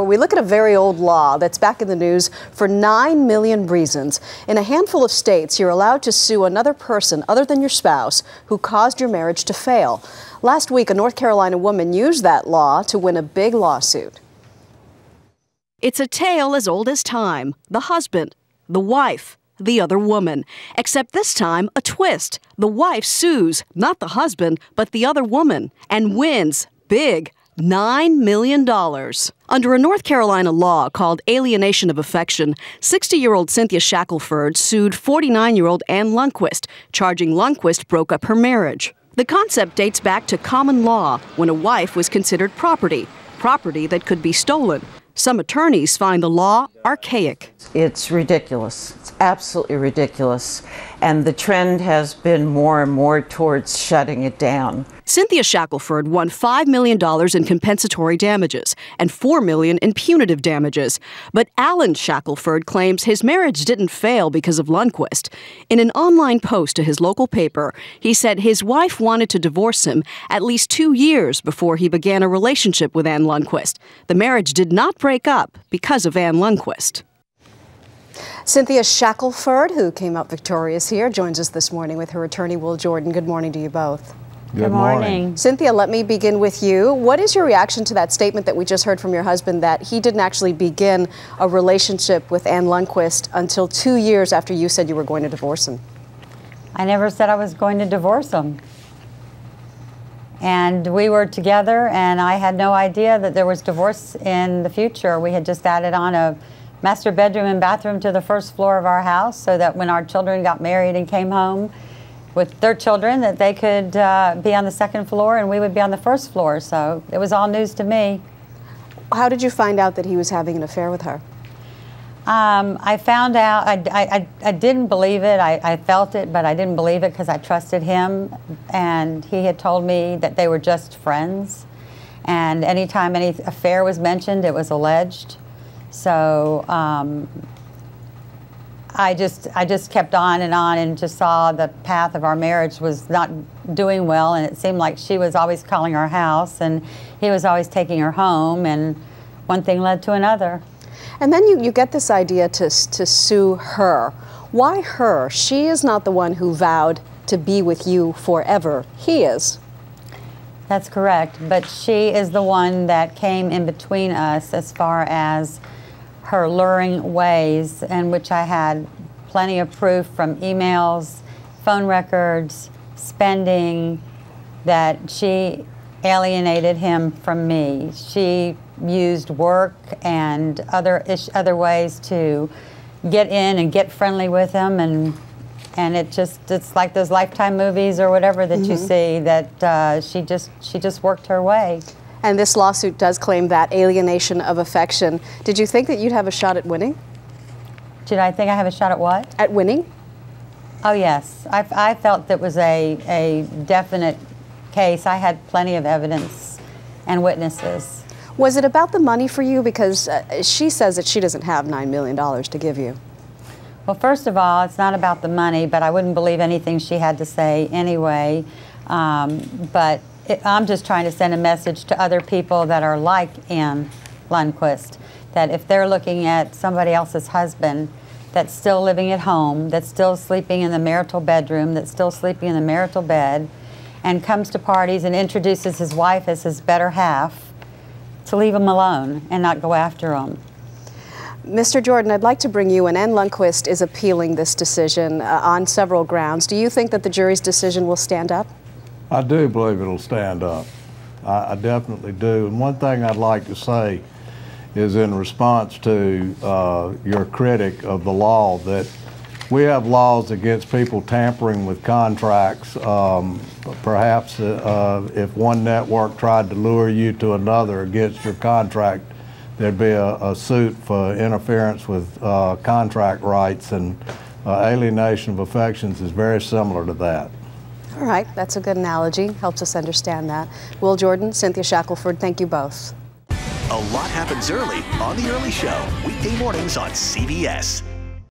We look at a very old law that's back in the news for 9 million reasons. In a handful of states, you're allowed to sue another person other than your spouse who caused your marriage to fail. Last week, a North Carolina woman used that law to win a big lawsuit. It's a tale as old as time the husband, the wife, the other woman. Except this time, a twist. The wife sues, not the husband, but the other woman, and wins big. $9 million. Under a North Carolina law called alienation of affection, 60 year old Cynthia Shackelford sued 49 year old Ann Lundquist, charging Lundquist broke up her marriage. The concept dates back to common law when a wife was considered property, property that could be stolen. Some attorneys find the law archaic. It's ridiculous. It's absolutely ridiculous. And the trend has been more and more towards shutting it down. Cynthia Shackelford won $5 million in compensatory damages and 4 million in punitive damages. But Alan Shackelford claims his marriage didn't fail because of Lundquist. In an online post to his local paper, he said his wife wanted to divorce him at least two years before he began a relationship with Ann Lundquist. The marriage did not break up because of Ann Lundquist. Cynthia Shackelford, who came out victorious here, joins us this morning with her attorney, Will Jordan. Good morning to you both. Good, morning. Cynthia, let me begin with you. What is your reaction to that statement that we just heard from your husband that he didn't actually begin a relationship with Ann Lundquist until two years after you said you were going to divorce him? I never said I was going to divorce him. And we were together, and I had no idea that there was divorce in the future. We had just added on a master bedroom and bathroom to the first floor of our house so that when our children got married and came home, with their children that they could uh, be on the second floor and we would be on the first floor. So it was all news to me. How did you find out that he was having an affair with her? Um, I found out, I, I, I didn't believe it. I, I, felt it, but I didn't believe it because I trusted him. And he had told me that they were just friends. And anytime any affair was mentioned, it was alleged. So um, I just I just kept on and on and just saw the path of our marriage was not doing well and it seemed like she was always calling our house and he was always taking her home and one thing led to another. And then you, you get this idea to, to sue her. Why her? She is not the one who vowed to be with you forever. He is. That's correct. But she is the one that came in between us as far as her luring ways, and which I had plenty of proof from emails, phone records, spending, that she alienated him from me. She used work and other ish, other ways to get in and get friendly with him and and it just it's like those lifetime movies or whatever that mm -hmm. you mm-hmm. see that uh, she just she just worked her way and this lawsuit does claim that alienation of affection. Did you think that you'd have a shot at winning? Did I think I have a shot at what? At winning? Oh, yes. I, I felt that was a, a definite case. I had plenty of evidence and witnesses. Was it about the money for you? Because uh, she says that she doesn't have $9 million to give you. Well, first of all, it's not about the money, but I wouldn't believe anything she had to say anyway. Um, but I'm just trying to send a message to other people that are like Ann Lundquist, that if they're looking at somebody else's husband that's still living at home, that's still sleeping in the marital bedroom, that's still sleeping in the marital bed, and comes to parties and introduces his wife as his better half, to leave him alone and not go after him. Mr. Jordan, I'd like to bring you in. Ann Lundquist is appealing this decision uh, on several grounds. Do you think that the jury's decision will stand up? I do believe it'll stand up. I, I, definitely do. And one thing I'd like to say is in response to uh, your critic of the law that we have laws against people tampering with contracts. Um, perhaps uh, if one network tried to lure you to another against your contract, there'd be a, a suit for interference with uh, contract rights, and uh, alienation of affections is very similar to that. All right, that's a good analogy. Helps us understand that. Will Jordan, Cynthia Shackelford, thank you both. A lot happens early on The Early Show, weekday mornings on CBS.